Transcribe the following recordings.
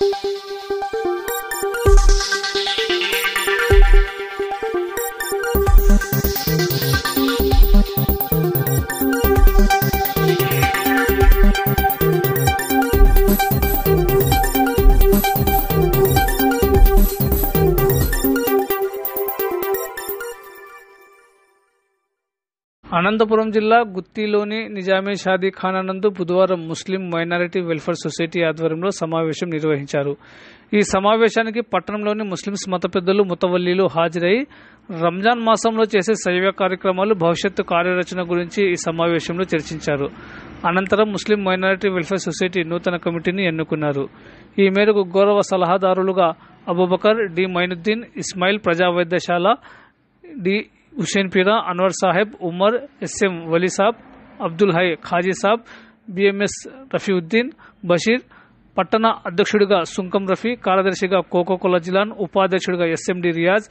Música Anantapuram జిల్లా గుత్తిలోని నిజామీ షాదీ ఖాన్ నందు బుధవారం ముస్లిం మైనారిటీ వెల్ఫేర్ సొసైటీ ఆధ్వర్యంలో సమావేశం నిర్వహించారు. ఈ సమావేశానికి పట్టణంలోని ముస్లింస్ మత పెద్దలు ముతవల్లీలు హాజరై రంజాన్ మాసంలో చేసే శైవ కార్యక్రమాలు భవిష్యత్తు కార్యరచన గురించి ఈ సమావేశంలో చర్చించారు. అనంతరం ముస్లిం మైనారిటీ వెల్ఫేర్ సొసైటీ నూతన కమిటీని ఎన్నుకున్నారు. ఈ మేరకు గౌరవ సలహాదారులుగా అబూబకర్ డి మైనుద్దీన్ ఇస్మాయిల్ ప్రజా వైద్యశాల D Hussain Peera Anwar Saheb Umar SM Vali Saab Abdul Hai Qazi Saab BMS Rafiuddin Basheer పట్టణ అధ్యక్షుడిగా సుంకం రఫీ కార్యదర్శిగా కోకోకోలా జిలాన్ ఉపాధ్యక్షుడిగా ఎస్ఎండి రియాజ్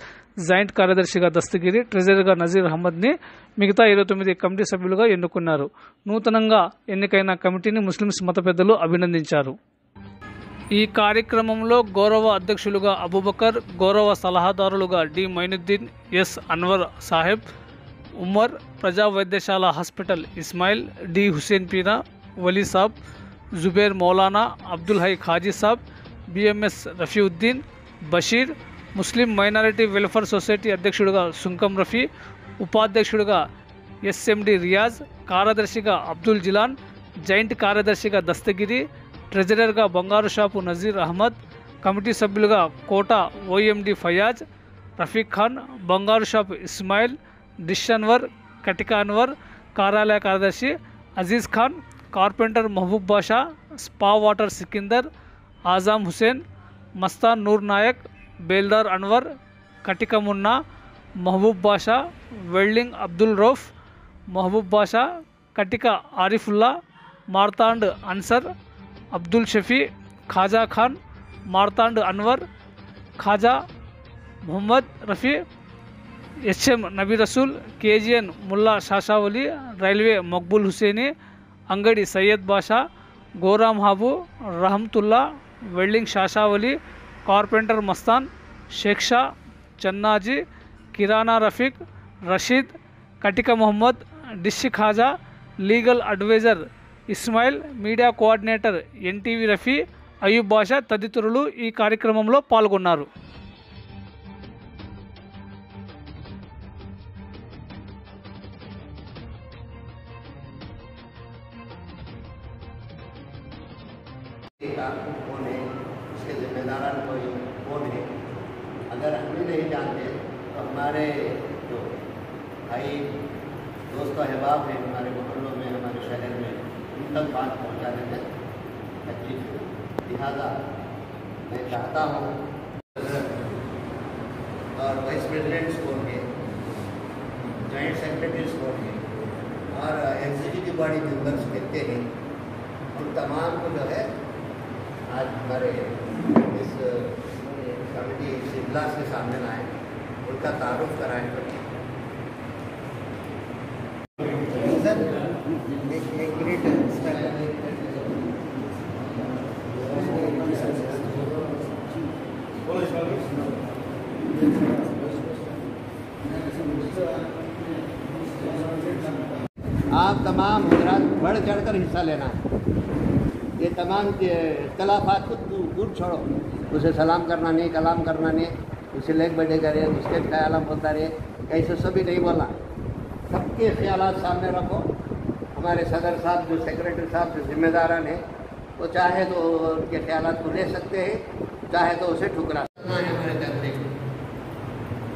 జాయింట్ కార్యదర్శిగా దస్తగిరి ట్రెజరర్గా నజీర్ అహ్మద్ని మిగతా ఇరవై తొమ్మిది కమిటీ సభ్యులుగా ఎన్నుకున్నారు. నూతనంగా ఎన్నికైన కమిటీని ముస్లింస్ మత పెద్దలు అభినందించారు. ఈ కార్యక్రమంలో గౌరవ అధ్యక్షులుగా అబూబకర్ గౌరవ సలహాదారులుగా డి మైనుద్దీన్ ఎస్ అన్వర్ సాహెబ్ ఉమర్ ప్రజా వైద్యశాల hospital Ismail D Hussain Peera Wali Saab Zubair Maulana Abdul Hai Qazi Saab BMS Rafiuddin Basheer ముస్లిం మైనారిటీ వెల్ఫేర్ సొసైటీ అధ్యక్షుడిగా సుంకం రఫీ ఉపాధ్యక్షుడిగా ఎస్ఎండి రియాజ్ కార్యదర్శిగా అబ్దుల్ జిలాన్ జాయింట్ కార్యదర్శిగా దస్తగిరి ట్రెజరర్గా బంగారు షాపు నజీర్ అహ్మద్ కమిటీ సభ్యులుగా కోట ఓఎండి ఫయాజ్ రఫీక్ ఖాన్ బంగారు షాపు ఇస్మాయిల్ డిష్ అన్వర్ కటిక అన్వర్ కార్యాలయ కార్యదర్శి Aziz Khan carpenter Mahaboob Basha spa water Sikandar Azam Hussain Mastan Noor Nayak బేల్దార్ Anwar కటిక మున్నా మహబూబ్ బాషా వెల్డింగ్ అబ్దుల్ రౌఫ్ మహబూబ్ బాషా కటిక Arifulla Marthand answer Abdul Shafi, Khaja Khan, मारतांड Anwar, Khaja Mohammed Rafi H M Nabi Rasool के जी एन मुला शाशावली रैलवे मकबूल हुसैनी, अंगड़ी सैयद बाशा गोरा हाबू रहमतुल्ला वेलिंग शाशावली, कॉर्पेंटर मस्तान, शेख शाह, चन्नाजी, किराना Rafiq, Rashid, कटिका Mohammed dish Khaja, legal adviser Ismail media coordinator NTV Rafi Ayub Basha తదితరులు ఈ కార్యక్రమంలో పాల్గొన్నారు का कौन है उसके जिम्मेदारान कोई कौन है अगर हम ही नहीं जानते तो हमारे जो भाई दोस्त अहबाब हैं हमारे मोहल्लों में हमारे शहर में उन तक बात पहुँचाने में अच्छी है लिहाजा मैं चाहता हूँ और वाइस प्रेसिडेंट्स कौन है, जॉइंट सेक्रेटरीज कौन है, और एग्जीक्यूटिव बॉडी मेंबर्स कितने हैं, उन तमाम को जो है आज हमारे इस कमेटी इस इजलास के सामने लाए, उनका तारुफ कराए कराएँ सर एक एक मिनट आप तमाम हजरात बढ़ चढ़ कर हिस्सा लेना है। ये तमाम इख्तलाफात को दूर छोड़ो। उसे सलाम करना नहीं, कलाम करना नहीं। उसे लेग बैठे करे उसके ख्याल होता रहे। कैसे सभी नहीं बोला। सबके ख्याल सामने रखो। हमारे सदर साहब, जो सेक्रेटरी साहब, जो जिम्मेदारान हैं, वो चाहे तो उनके ख्याल को ले सकते हैं, चाहे तो उसे ठुकरा सकते हैं।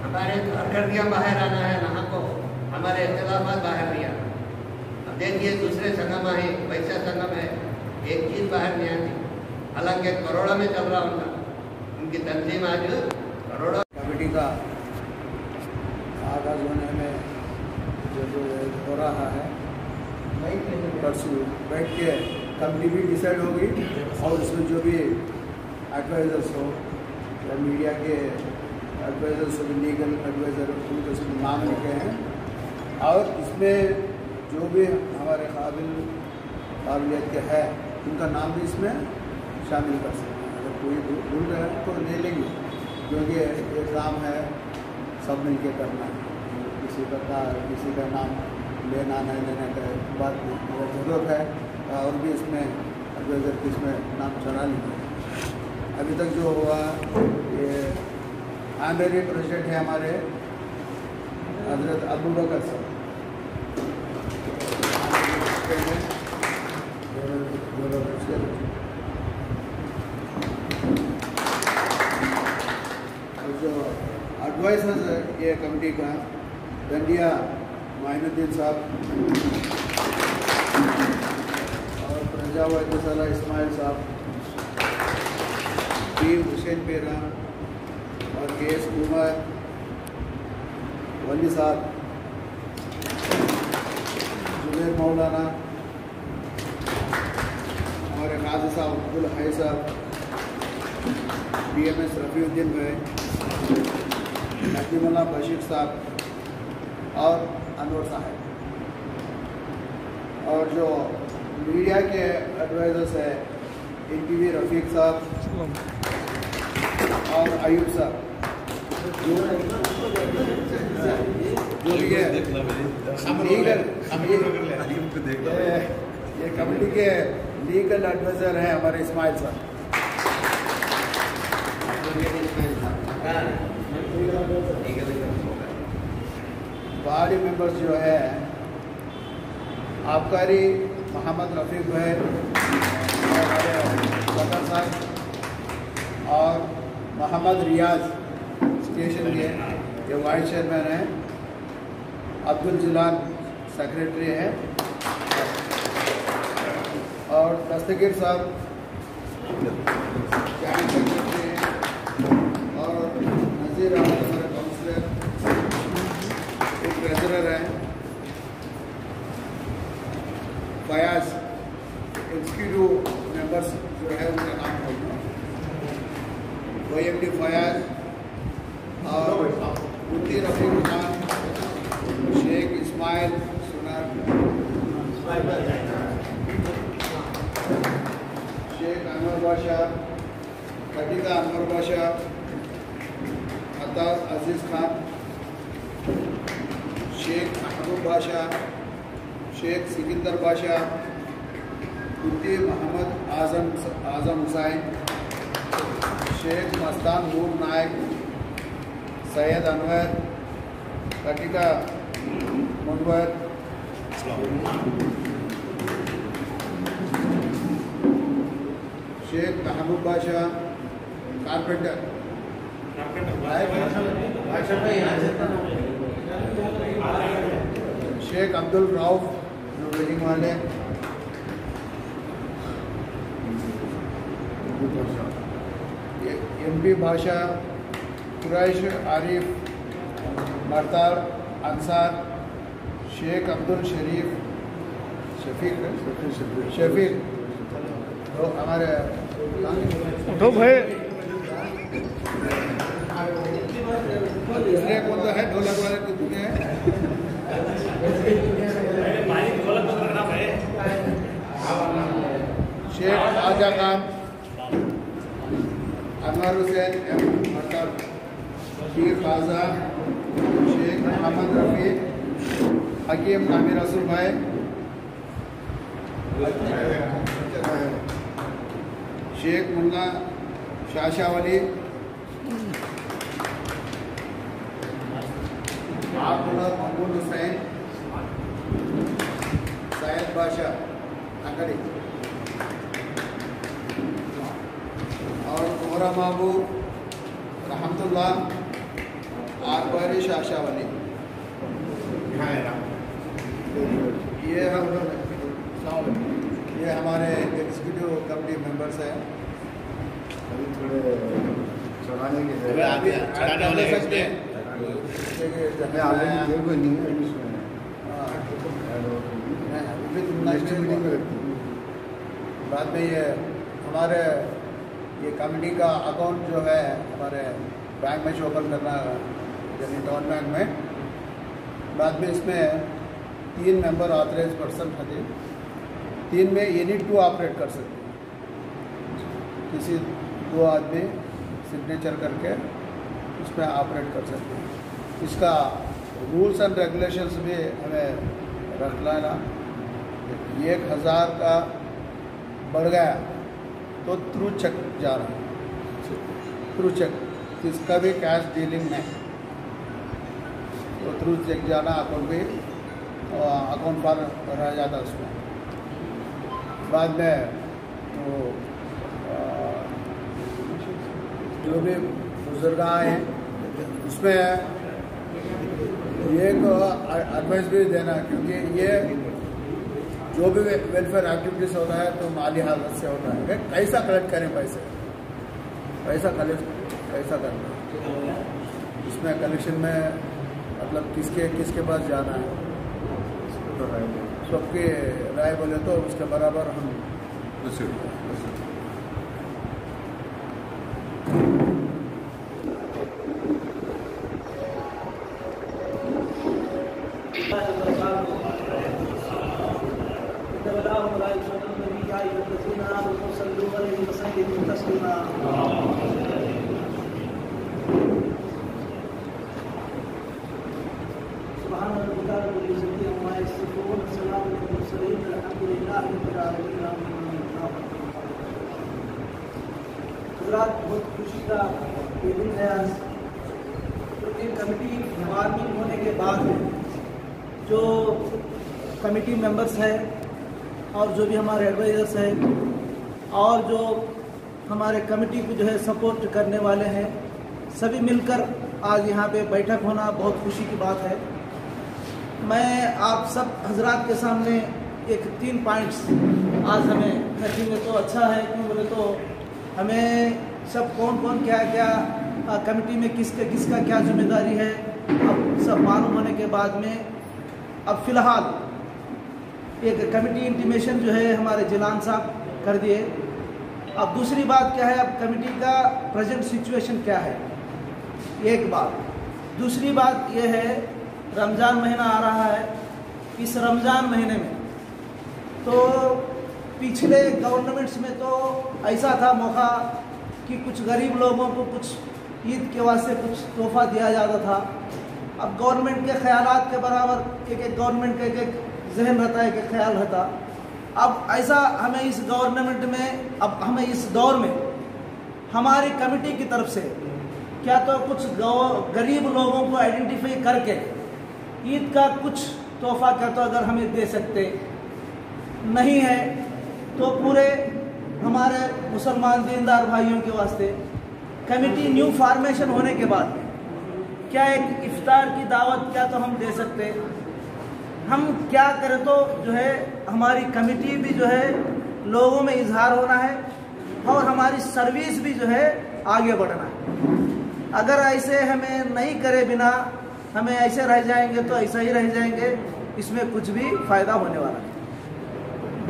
हमारे को हमारे अरकरियाँ बाहर आना है यहाँ को हमारे इख्तलाफात बाहर अब देखिए दूसरे संगम है वैसा संगम है एक चीज़ बाहर नहीं आती हालाँकि करोड़ों में चल रहा उनका. उनकी तंजीम आज करोड़ों कमेटी का आगाज़ होने में जो जो हो रहा है, परसों बैठ के कमेटी भी डिसाइड होगी और उसमें जो भी एडवाइजर्स हो, या मीडिया के एडवाइजर्स लीगल एडवाइजर उनके सब नाम लिखे हैं। और इसमें जो भी हमारे काबिल, काबिलियत के है, उनका नाम भी इसमें शामिल कर सकते हैं। अगर कोई भूल रहा है तो ले लेंगे। क्योंकि काम है, सब मिल के करना है। किसी का किसी का नाम लेना, नहीं लेने का बात अगर ज़रूरत है और भी इसमें एडवाइज़र की इसमें नाम चढ़ा लेंगे अभी तक जो हुआ, ये आनरेरी प्रेसिडेंट है हमारे, हज़रत अबू बकर साहब और जो एडवाइजर है ये कमेटी का दंडिया माइनुद्दीन साहब, और प्रजा वैद्यशाला इस्माइल साहब पी हुसैन पेरा और के एस कुमार वली साहब जुबैर मौलाना हमारे Qazi Sahab Abdul Hai Sahab B M S Rafiuddin भाई नकीमुल्ला बशीर साहब और अनवर साहब। और जो मीडिया के एडवाइज़र्स है इन टी वी रफ़ीक साहब और अयूब साहब। जो भी है ये कमेटी के लीगल एडवाइज़र हैं हमारे इस्माइल साहब बॉडी मेंबर्स जो है, आबकारी मोहम्मद रफ़ीक भाई बकर साहब और मोहम्मद रियाज स्टेशन के ये वाइस चेयरमैन हैं, अब्दुल जिलान सेक्रेटरी हैं। और दस्तगीर साहब जॉइंट सेक्रेटरी हैं और नज़ीर अहमद हमारे काउंसलर एक ट्रेजरर हैं फयाज एग्जीक्यूटिव मेंबर्स जो है उनका नाम बोलना ओ एम डी फयाज और मुफ्ती रफीक खान शेख इस्माइल सुनार शेख अनवर बादशाह खटीका अनवर बादशाह अताज अज़ीज़ खान शेख महबूब बादशाह शेख सिकंदर बादशाह मुफ्ती मोहम्मद आज़म आज़म हुसैन शेख मस्तान नूर नायक सैयद अनवर कटिका मुनवर शेख महबूब बादशाह कारपेंटर शेख अब्दुल रऊफ जो बिल्डिंग वाले एम पी भाषा कुरैश आरिफ मरतार अंसार शेख अब्दुल शरीफ शफीक शफीक तो हमारे उठो भाई, इसलिए कौन सा है? ढोलक वाले कितने शेख आजा खान, अनवर हुसैन मरतब पीर खाजा शेख मोहम्मद रफ़ी, हकीम नामी रसूल भाई। शेख मुन्ना शाशाह वली हुसैन। सैयद बादशाह अकड़ी और मोहरा महबूब रहमतुल्ला आकबरी शाशाह वली ये हम ये हमारे एग्जीक्यूटिव कमेटी मेंबर्स हैं। अभी थोड़े चढ़ाने के अभी आगे चढ़ाने वाले सकते हैं। मैं ऑलरेडी देख कोई नहीं है रखती बाद में ये हमारे ये कमेटी का अकाउंट जो है हमारे बैंक में ओपन करना यानी टाउन बैंक में। बाद में इसमें तीन मेंबर ऑथराइज पर्सन थे तीन में एनी टू ऑपरेट कर सकते हैं। किसी दो आदमी सिग्नेचर करके उसमें ऑपरेट कर सकते हैं। इसका रूल्स एंड रेगुलेशंस भी हमें रख लेना। एक हज़ार का बढ़ गया तो थ्रू चेक जा रहा है। थ्रू चेक इसका भी कैश डीलिंग नहीं। तो थ्रू चेक जाना अकाउंट भी अकाउंट पर रह जाता उसमें। बाद में तो जो भी बुज़ुर्ग आए हैं, उसमें ये एडवाइस भी देना, क्योंकि ये जो भी वेलफेयर एक्टिविटीज़ होता है तो माली हालत से होता है। कैसा कलेक्ट करें पैसे। पैसा कलेक्ट कैसा करना। इसमें कलेक्शन में मतलब किसके किसके पास जाना है? सबकी राय बोले तो उसके बराबर हम गुजरात बहुत खुशी का ये दिन है आज। क्योंकि कमेटी फ़ार्मिंग होने के बाद जो कमेटी मेंबर्स हैं और जो भी हमारे एडवाइजर्स हैं और जो हमारे कमेटी को जो है सपोर्ट करने वाले हैं, सभी मिलकर आज यहाँ पे बैठक होना बहुत खुशी की बात है। मैं आप सब हजरात के सामने एक तीन पॉइंट्स आज हमें रखेंगे तो अच्छा है क्यों बोले तो हमें सब कौन कौन क्या क्या कमेटी में किसका किसका क्या ज़िम्मेदारी है, अब सब मालूम होने के बाद में, अब फ़िलहाल एक कमेटी इंटीमेशन जो है हमारे जिलान साहब कर दिए। अब दूसरी बात क्या है, अब कमेटी का प्रेजेंट सिचुएशन क्या है? एक बात। दूसरी बात यह है, रमज़ान महीना आ रहा है। इस रमज़ान महीने में तो पिछले गवर्नमेंट्स में तो ऐसा था मौका कि कुछ गरीब लोगों को कुछ ईद के वास्ते कुछ तोहफा दिया जाता था। अब गवर्नमेंट के ख्याल के बराबर एक एक गवर्नमेंट का एक एक जहन रहता, एक एक ख्याल रहता। अब ऐसा हमें इस गवर्नमेंट में, अब हमें इस दौर में, हमारी कमेटी की तरफ़ से क्या तो कुछ गरीब लोगों को आइडेंटिफाई करके ईद का कुछ तोहफा क्या तो अगर हमें दे सकते? नहीं है। तो पूरे हमारे मुसलमान दीनदार भाइयों के वास्ते कमेटी न्यू फार्मेशन होने के बाद क्या एक इफ्तार की दावत क्या तो हम दे सकते? हम क्या करें तो जो है, हमारी कमेटी भी जो है, लोगों में इजहार होना है और हमारी सर्विस भी जो है, आगे बढ़ना है। अगर ऐसे हमें नहीं करे बिना, हमें ऐसे रह जाएँगे तो ऐसा ही रह जाएँगे, इसमें कुछ भी फ़ायदा होने वाला नहीं।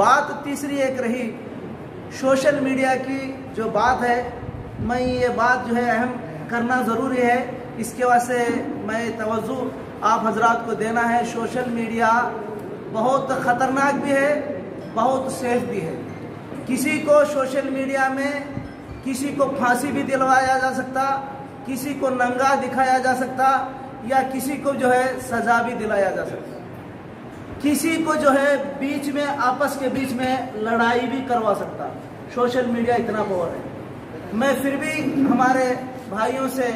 बात तीसरी एक रही, सोशल मीडिया की जो बात है, मैं ये बात जो है अहम करना ज़रूरी है। इसके वास्ते मैं तवज्जो आप हजरात को देना है। सोशल मीडिया बहुत ख़तरनाक भी है, बहुत सेफ़ भी है। किसी को सोशल मीडिया में किसी को फांसी भी दिलवाया जा सकता, किसी को नंगा दिखाया जा सकता, या किसी को जो है सजा भी दिलाया जा सकता। किसी को जो है बीच में, आपस के बीच में लड़ाई भी करवा सकता। सोशल मीडिया इतना पावर है। मैं फिर भी हमारे भाइयों से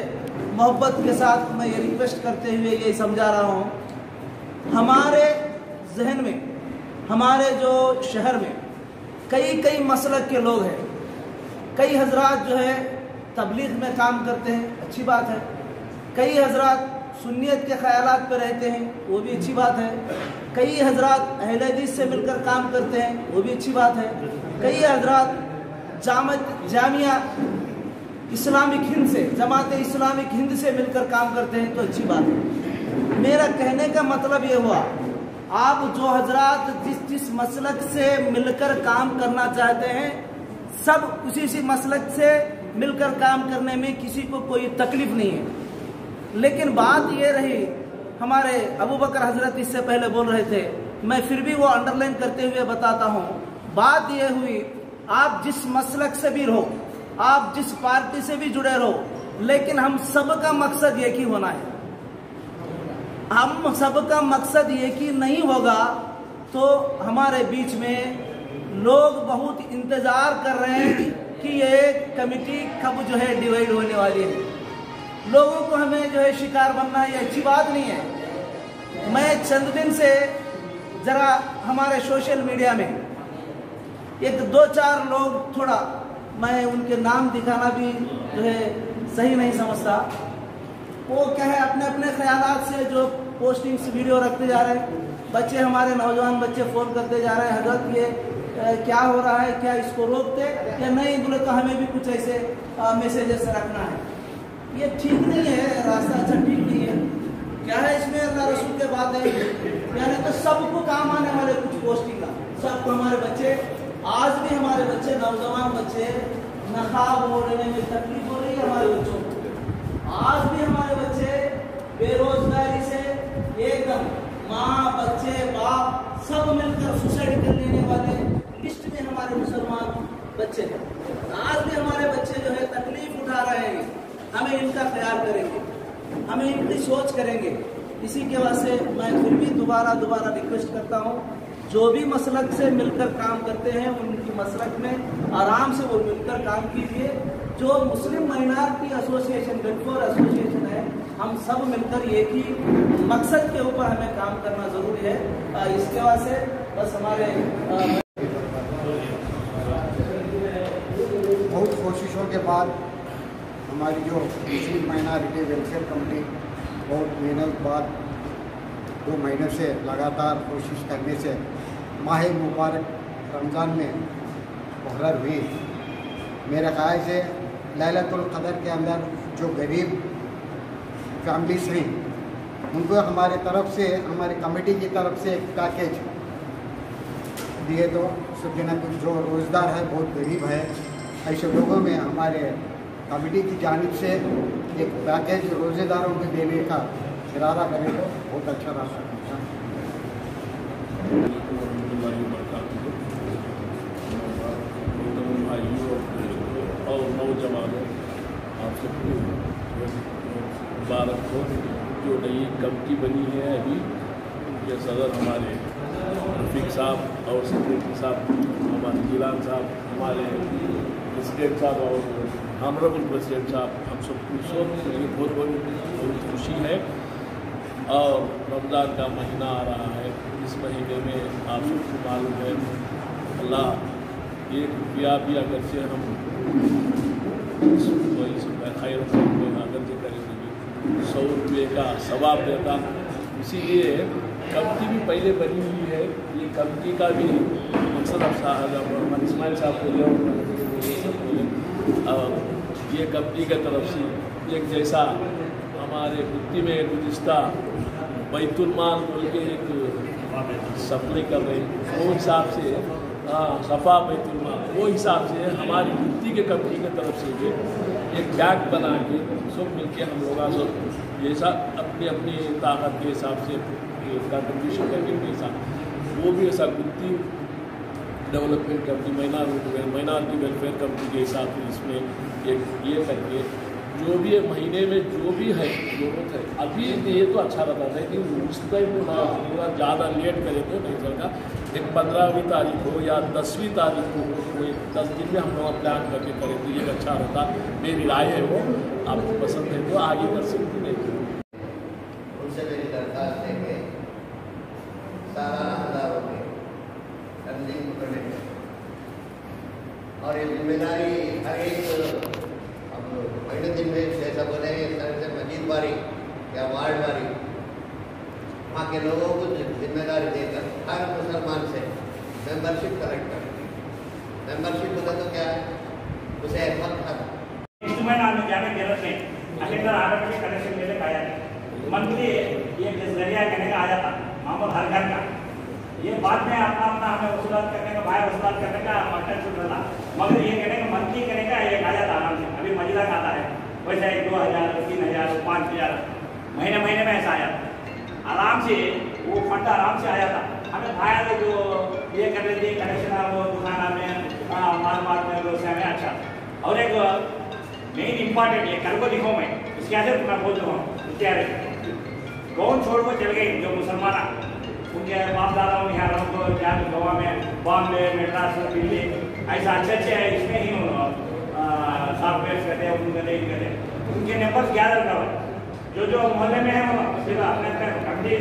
मोहब्बत के साथ मैं ये रिक्वेस्ट करते हुए यही समझा रहा हूँ। हमारे जहन में, हमारे जो शहर में कई कई मसलक के लोग हैं। कई हजरात जो है तबलीग में काम करते हैं, अच्छी बात है। कई हजरात सुन्नियत के ख्यालात पर रहते हैं, वो भी अच्छी बात है। कई हजरात अहल से मिलकर काम करते हैं, वो भी अच्छी बात है। कई हजरात जामत, जामिया इस्लामिक हिंद से, जमात इस्लामिक हिंद से मिलकर काम करते हैं तो अच्छी बात है। मेरा कहने का मतलब ये हुआ, आप जो हजरात जिस जिस मसलक से मिलकर काम करना चाहते हैं, सब उसी सी मसलक से मिलकर काम करने में किसी को कोई तकलीफ़ नहीं है। लेकिन बात ये रही, हमारे अबू बकर हज़रत इससे पहले बोल रहे थे, मैं फिर भी वो अंडरलाइन करते हुए बताता हूँ। बात यह हुई, आप जिस मसलक से भी रहो, आप जिस पार्टी से भी जुड़े रहो, लेकिन हम सबका मकसद एक ही होना है। हम सबका मकसद एक ही नहीं होगा तो हमारे बीच में लोग बहुत इंतज़ार कर रहे हैं कि ये कमेटी कब जो है डिवाइड होने वाली है। लोगों को हमें जो है शिकार बनना ये अच्छी बात नहीं है। मैं चंद दिन से जरा हमारे सोशल मीडिया में एक दो चार लोग थोड़ा मैं उनके नाम दिखाना भी जो है सही नहीं समझता। वो क्या है, अपने अपने ख्याल से जो पोस्टिंग्स वीडियो रखते जा रहे हैं। बच्चे हमारे नौजवान बच्चे फ़ोन करते जा रहे हैं, हज़रत, ये क्या हो रहा है, क्या इसको रोकते या नहीं बोले तो हमें भी कुछ ऐसे मैसेजेस रखना है। ये ठीक नहीं है, रास्ता अच्छा ठीक नहीं है। क्या है इसमें? अल्लाह रसूल के है। यानी तो सबको काम आने वाले कुछ पोस्टिंग का। सबको हमारे बच्चे, आज भी हमारे बच्चे, नौजवान बच्चे नकाब ओढ़ने में तकलीफ़ हो रही है हमारे बच्चों को। आज भी हमारे बच्चे बेरोजगारी से एकदम माँ, बच्चे, बाप, सब मिलकर सुसाइड कर लेने वाले लिस्ट में हमारे मुसलमान बच्चे आज भी हमारे बच्चे जो है तकलीफ़ उठा रहे हैं। हमें इनका ख्याल करेंगे। हमें इनकी सोच करेंगे। इसी के वजह से मैं फिर भी दोबारा दोबारा रिक्वेस्ट करता हूँ, जो भी मसलक से मिलकर काम करते हैं, उनकी मसलक में आराम से वो मिलकर काम कीजिए। जो Muslim minority association welfare association है, हम सब मिलकर एक ही मकसद के ऊपर हमें काम करना ज़रूरी है। इसके वजह से बस हमारे बहुत कोशिशों के बाद हमारी जो मुस्लिम माइनॉरिटी वेलफेयर कमेटी बहुत मेहनत बाद दो महीने से लगातार कोशिश करने से माह मुबारक रमज़ान में मुहर्र हुई। मेरे ख्याल से लैलतुल क़दर के अंदर जो गरीब फैमिलीज़ हैं, उनको हमारे तरफ़ से, हमारी कमेटी की तरफ़ से एक पैकेज दिए तो सब जना जो रोज़गार है, बहुत गरीब है। ऐसे लोगों में हमारे कमेटी की जानब से एक पैकेज रोज़ेदारों को देने का इरादा करें तो बहुत अच्छा रास्ता और मुबारक हो। जो नई कमेटी बनी है अभी ये सदर हमारे रफीक साहब और सेक्रेटरी साहब हमारे जिलान साहब, हमारे प्रेसिडेंट साहब और ऑनरेबल प्रेसिडेंट साहब हम सब खुशों ये बहुत बहुत बहुत खुशी है। और रमज़ान का महीना आ रहा है, इस महीने में आप सबको मालूम है, अल्लाह एक रुपया भी अगर से हम खैर अगर से करेंगे, सौ रुपये का सवाब देता। इसीलिए कमटी भी पहले बनी हुई है, ये कमटी का भी मकसद अब साहब इस्माइल साहब बोले और ये कमटी की तरफ़ से एक जैसा हमारे मुक्ति में गुजश्ता बैतुलमाल बोल के एक सप्लाई कर रहे हैं। वो हिसाब से हाँ सफ़ा बैतुलमाल वो हिसाब से हमारी मुक्ति के कंपनी की तरफ़ से भी एक बैग बना के सब मिल के हम लोग सब जैसा अपनी अपनी ताकत के हिसाब से कंट्रीब्यूशन करने के हिसाब वो भी ऐसा Gooty development company minority minority welfare company के हिसाब से इसमें एक ये करके जो भी है, महीने में जो भी है ज़रूरत है, अभी ये तो अच्छा रहता था कि उस टाइम ना थोड़ा ज़्यादा लेट करे तो नहीं चलता। एक पंद्रहवीं तारीख हो या दसवीं तारीख को कोई दस दिन में हम लोग प्लान करके करें तो ये अच्छा रहता। मेरी राय है वो, आपको पसंद है तो आगे कर सकते नहीं तो उनसे मेरी दरखास्त है कि सालाना हज़ार रुपये तंजीम कमेटी और ये ज़िम्मेदारी हर एक, हम महीने दिन में जैसा बोले तरह से मस्जिद वारी या वार्ड वारी वहाँ के लोगों को ज़िम्मेदारी देकर हर मुसलमान से मेंबरशिप कलेक्ट कर। मेंबरशिप होता तो क्या है? उसे एक वक्त था। इंस्ट्रूमेंट आने जाने की कहने का आया था मामूल हर घर का। ये बाद में अपना अपना हमें वसूलात करने का बाहर वसूलात करने का मटन शुरू था। मगर ये कहने का मंथली कहने का एक था आराम से। अभी मजिला आता है। वैसे एक दो हज़ार, तीन हज़ार, पाँच हज़ार। महीने महीने में ऐसा आया। था आराम से, वो फंड आराम से आया था। हमें बाहर जो ये कर रहे थे कनेक्शन वो दुकाना में माल माल में, व्यवसाय में अच्छा। और एक मेन इंपॉर्टेंट ये कल को लिखो मैं। इसके आगे मैं बोल दूँ। इसके आगे। कौन छोड़ को चल गए जो मुसलमान उनके बाप दादाओं यहाँ को क्या गोवा में। बॉम्बे मेड्रास दिल्ली, ऐसा अच्छे अच्छे है, इसमें ही सॉफ्टवेयर करते उनके करते इन करते उनके नंबर गैदर करो जो जो मोहल्ले में है सिर्फ़ अपने कमिटी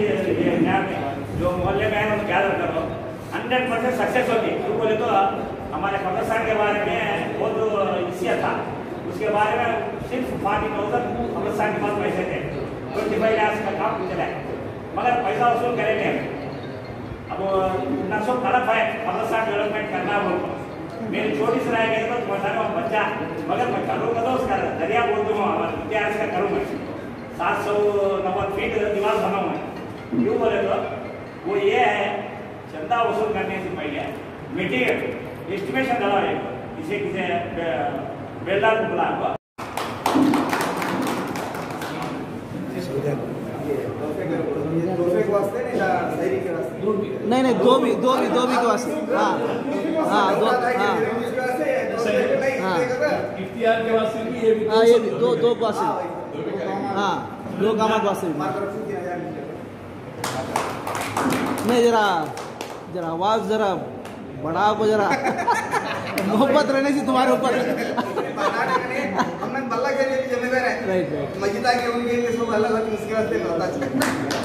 जो मोहल्ले में है, उनको गैदर करो हंड्रेड परसेंट सक्सेस होगी। क्यों बोले तो हमारे कब्रस्तान के बारे में बहुत हिस्सा था, उसके बारे में सिर्फ़ फोर्टी थाउज़ेंड कब्रस्तान के पास पैसे थे। ट्वेंटी फाइव लैक्स का काम चला है। मगर पैसा वसूल करेंगे इतना तड़प है कब्रस्तान डेवलपमेंट करना है। उनको मेरी छोटी सी राय तो तुम्हारा बच्चा, मगर मैं करूँगा तो उसका दरिया बोल दूँगा हमारे इतिहास का करूँ मैं? सात सौ नब्बे फीट दीवार बनाऊँ मैं क्यों बोले तो? वो ये है, चंदा वसूल करने से पहले मटेरियल एस्टिमेशन डाला है। किसी किसी बेलदार को बुला नहीं या वास्ते नहीं नहीं दो भी दो भी दो भी के वास्ते। हाँ हाँ दो हाँ। के हाँ। के ये भी हाँ ये भी दो दो वास्ते हाँ हाँ दो कामा के वास्ते नहीं जरा जरा आवाज़ जरा बढ़ाओ को जरा। मोहब्बत रहने से तुम्हारे ऊपर। हमने बल्ला के लिए भी जिम्मेदार है। राइट राइट मस्जिद आके उनके लिए सब अलग अलग उसके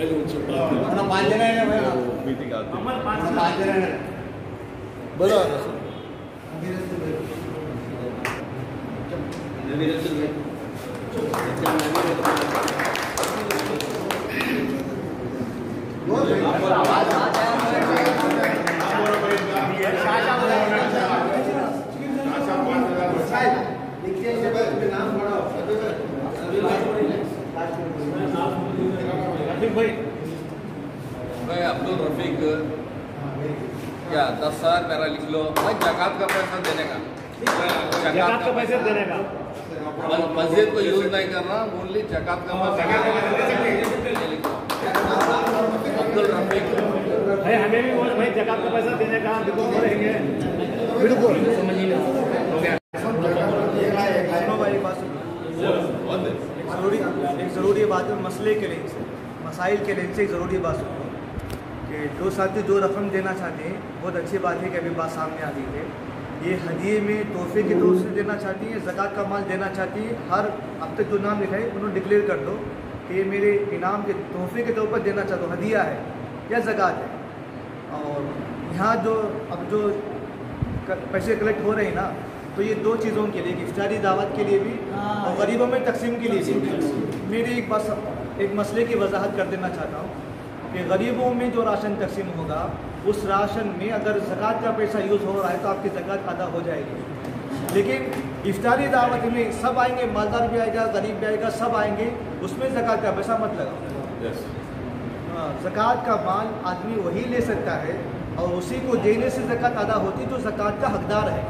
है रफीक भाई रफीक रासुल भाई नहीं उनसे बात बोलो रासुल मैं अब्दुल रफीक क्या दस हज़ार मेरा लिख लो। भाई जक़ात का पैसा देने का। जक़ात का पैसा देने का। मस्जिद को यूज़ नहीं करना ओनली जक़ात का पैसा। अब्दुल रफीक भाई हमें भी बोल भाई जकात का पैसा देने का बिल्कुल सुनो भाई बात एक ज़रूरी बात है मसले के लिए मसाइल के लिए एक ज़रूरी बात सुनो कि जो साथी जो रकम देना चाहते हैं। बहुत अच्छी बात है कि अभी बात सामने आ गई है। ये हदिये में तोहफे के तौर से देना चाहती है ज़कात का माल देना चाहती है। हर अब तक जो नाम लिखा है उन्होंने डिक्लेयर कर दो कि ये मेरे इनाम के तोहफे के तौर पर देना चाहता हूँ। हदिया है या ज़कात है। और यहाँ जो अब जो पैसे कलेक्ट हो रहे हैं ना तो ये दो चीज़ों के लिए इफ्तारी दावत के लिए भी और गरीबों में तकसीम के लिए भी। मेरी एक बात एक मसले की वजाहत कर देना चाहता हूँ। कि गरीबों में जो राशन तकसीम होगा उस राशन में अगर ज़कात का पैसा यूज़ हो रहा है तो आपकी ज़कात अदा हो जाएगी। लेकिन इफ्तारी दावत में सब आएँगे मालदार भी आएगा गरीब भी आएगा सब आएँगे उसमें ज़कात का पैसा मत लगाओ। हाँ, ज़कात का माल आदमी वही ले सकता है और उसी को देने से ज़कात अदा होती तो ज़कात का हकदार है।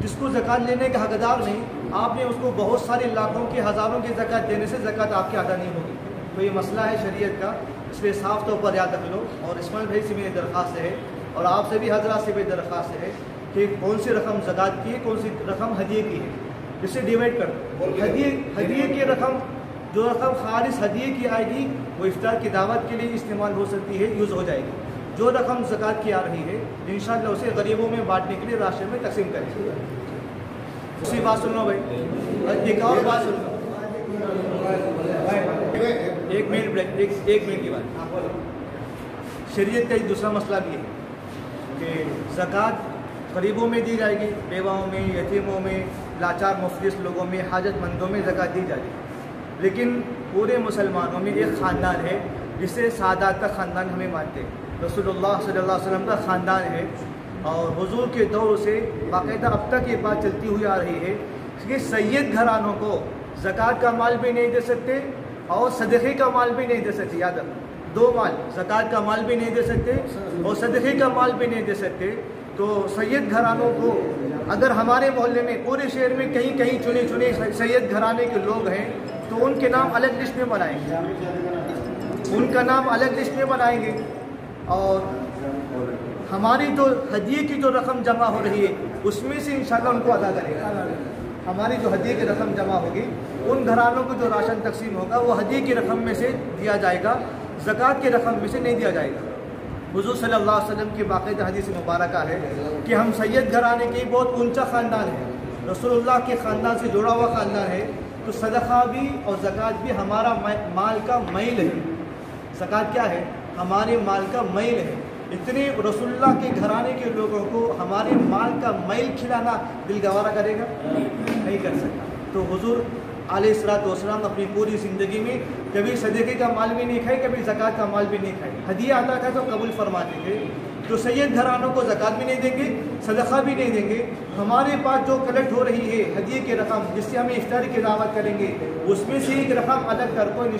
जिसको ज़कात लेने का हकदार नहीं आपने उसको बहुत सारे लाखों के हज़ारों की ज़कात देने से ज़कात आपकी अदा नहीं होगी। तो ये मसला है शरीयत का। इसलिए साफ़ तौर पर याद रख लो। और इस्माइल भाई से मेरी दरख्वास्त है और आपसे भी हजरा से भी दरख्वास्त है कि कौन सी रकम ज़कात की है कौन सी रकम हदिये की है। इसे डिवाइड कर दो। हदिये हदिये की रकम जो रकम खालिश हदिये की आएगी वो इफ्तार की दावत के लिए इस्तेमाल हो सकती है यूज़ हो जाएगी। जो रकम ज़कात की आ रही है इन उसे गरीबों में बांटने के लिए राशन में तकसीम करेंगे उसी बात सुन लो भाई। एक और बात सुन लो। एक मिनट ब्रेक एक एक मिनट की बात। शरीयत का एक दूसरा मसला भी है कि ज़क़़त गरीबों में दी जाएगी बेवाओं में यतीमों में लाचार मुफलिस लोगों में हाजतमंदों में ज़क़़त दी जाएगी। लेकिन पूरे मुसलमानों में एक ख़ानदान है जिसे सादात का ख़ानदान हमें मानते हैं। रसूलुल्लाह सल्लल्लाहु अलैहि वसल्लम का ख़ानदान है और हुजूर के दौर से बाकायदा अब तक ये बात चलती हुई आ रही है कि सैयद घरानों को ज़क़़त का माल भी नहीं दे सकते और सदक़े का माल भी नहीं दे सकते, याद रखो। दो माल, ज़क़़त का माल भी नहीं दे सकते और सदक़े का माल भी नहीं दे सकते। तो सैयद घरानों को, अगर हमारे मोहल्ले में, पूरे शहर में कहीं कहीं चुने चुने सैयद घराने के लोग हैं तो उनके नाम अलग लिस्ट में बनाएँगे। उनका नाम अलग लिस्ट में बनाएँगे। और हमारी जो हदिये की जो रकम जमा हो रही है, उसमें से इंशाल्लाह उनको अदा करेगा। हमारी जो हदिये की रकम जमा होगी, उन घरानों को जो राशन तकसीम होगा, वो हदिये की रकम में से दिया जाएगा, ज़क़़त की रकम में से नहीं दिया जाएगा। सल्लल्लाहु अलैहि वसल्लम की बाकायदा हदीस मुबारक है कि हम सैयद घराने के बहुत ऊँचा ख़ानदान है रसोल्ला के ख़ानदान से जुड़ा हुआ ख़ानदान है तो सदक़ा भी और ज़क़़त भी हमारा माल का मैल है। ज़क़़त क्या है? हमारे माल का मैल है। इतने रसुल्ला के घराने के लोगों को हमारे माल का मैल खिलाना दिल गवारा करेगा? नहीं कर सकता। तो हुजूर आलतम अपनी पूरी ज़िंदगी में कभी सदक़े का माल भी नहीं खाए, कभी ज़क़़त का माल भी नहीं खाए। हदिया आता था तो कबूल फरमाते थे तो सैयद घरानों को ज़क़़त भी नहीं देंगे, सदक़ा भी नहीं देंगे, हमारे पास जो कलेक्ट हो रही है, हदिये की रकम जिससे हमें इफ्तारी की दावत करेंगे, उसमें से एक रकम अलग कर को इन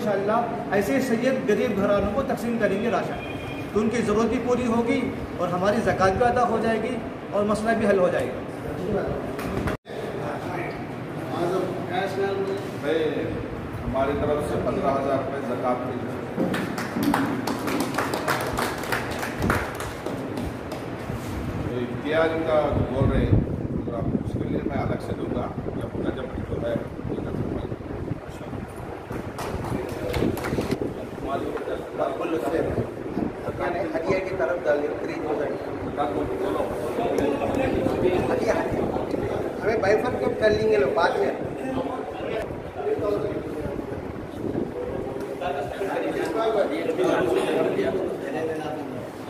ऐसे सैयद गरीब घरानों को तकसीम करेंगे राशन तो उनकी ज़रूरत भी पूरी होगी और हमारी ज़क़़त भी अदा हो जाएगी और मसला भी हल हो जाएगा। हमारी तरफ़ से पंद्रह हज़ार रुपये जक़ात की तो इम्तियाज़ का बोल रहे हैं, उसके लिए मैं अलग से दूँगा जब उनका जब जो है हदिया की तरफ़ हो हमें बाइफर कर लेंगे लोग? बाद में।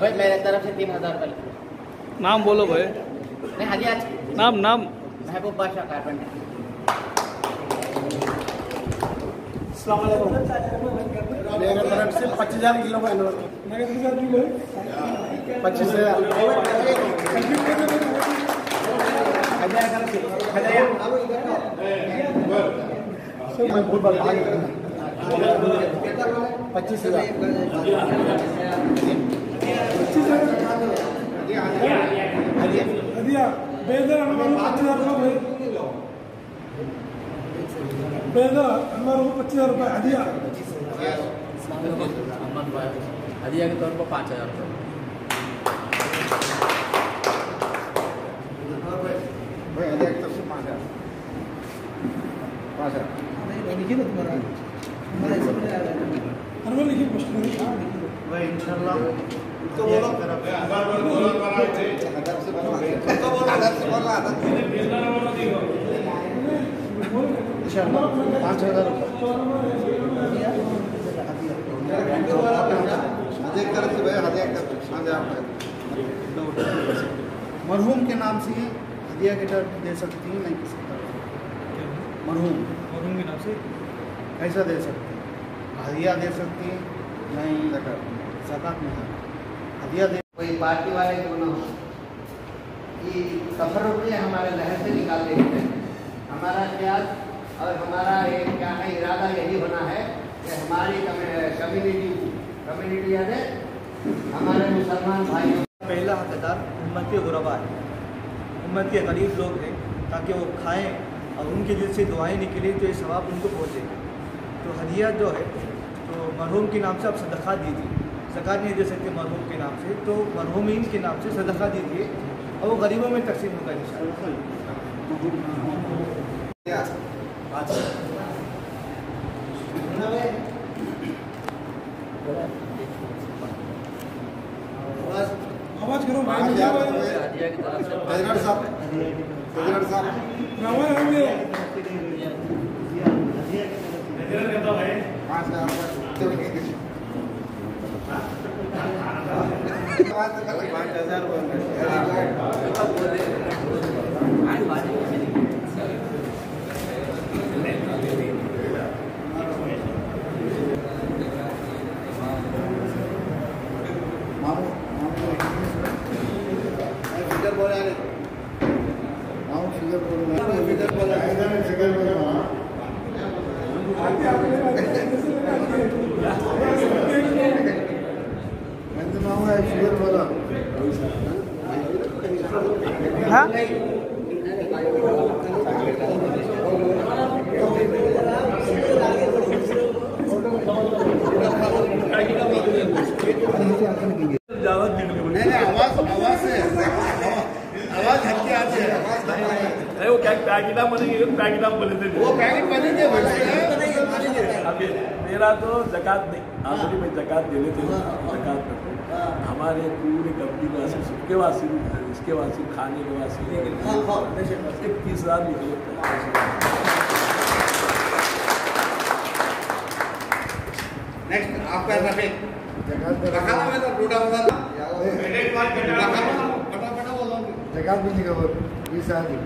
भाई मेरे तरफ़ से तीन हज़ार रुपये नाम बोलो भाई। नहीं हदिया नाम नाम। महबूब बादशाह कारपेंटर। मेरे तरफ़ से पच्चीस हज़ार किलो पच्चीस पच्चीस हज़ार हदिया बेदर पच्चीस हज़ार बेदर हमारे पच्चीस हज़ार रुपये हदिया हदिया के तौर पर पाँच हजार रुपये भाई हदिया की तरफ से पाँच हजार पाँच हजार लिखिए ना तुम्हारा हमारा ऐसा नहीं आया हमारे लिखिए प्रश्न भाई इंशाल्लाह तो बोलो इंशाल्लाह पाँच हज़ार मरहूम के नाम से हदिया के डर दे सकती हैं नहीं किसी तरफ़ मरहूम। मरहूम के नाम से? कैसा दे सकती हैं। हदिया दे सकती हैं नहीं जक़ात नहीं हदिया दे कोई पार्टी वाले क्यों ना हो? कि सफ़र रुपये हमारे लहर से निकाल देते हैं। हमारा ख्याल और हमारा ये क्या है इरादा यही होना है कि हमारी कम्युनिटी कम्युनिटी यानी हमारे मुसलमान भाइयों पहला हकदार उम्मत के गुरबा है। उम्मत के गरीब लोग हैं, ताकि वो खाएँ और उनके दिल से दुआएँ निकलें तो ये सवाब उनको पहुँचेगा तो हदिया जो है तो मरहूम के नाम से आप सदक़ा दीजिए। ज़क़़त नहीं दे सकते मरहूम के नाम से तो मरहूमिन के नाम से सदक़ा दीजिए और वो गरीबों में तकसीम होगा आवाज़ करो गजनर साहब साहब हमारे होंगे पाँच हज़ार मामू मामू फिगर बोलो फिगर बोला फिगर बोला मैं तो मांगा फिगर बोला हाँ ज़्यादा निकले नहीं नहीं आवाज़ आवाज़ से आवाज़ हटके आती है नहीं पैकेटा बनेंगे पैकेटा बोले थे वो पैकेट बनेंगे अभी मेरा तो जकात नहीं आखिरी में जकात दे देते हैं जकात करते हमारे पूरे कंपनी के वासी सबके वासी इसके वासी खाने के वासी एक तीस हज़ार निकले नेक्स्ट आपका रफीक रखा था मैं तो टूटा हुआ था फटाफट बोलो जगह भी नहीं खबर ये शादी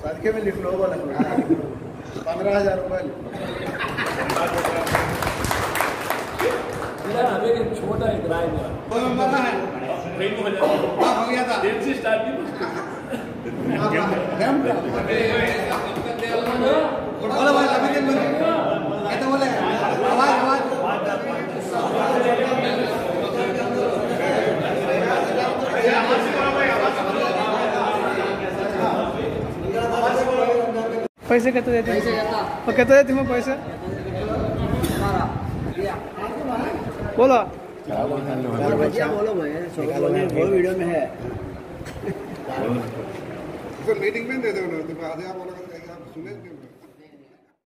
सदके में लिख लो बोला पंद्रह हज़ार रुपये हमें एक छोटा एक राय मेंबर है। गया था स्टार्ट की बोलो भाई अभी दिन बोले कहते बोले आवाज़ आवाज़ पैसे कत देते हैं। और देते देती हूँ पैसे? बोलो बोलो। वीडियो में है मीटिंग में दे दो ना तो आधे आप बोला आप सुने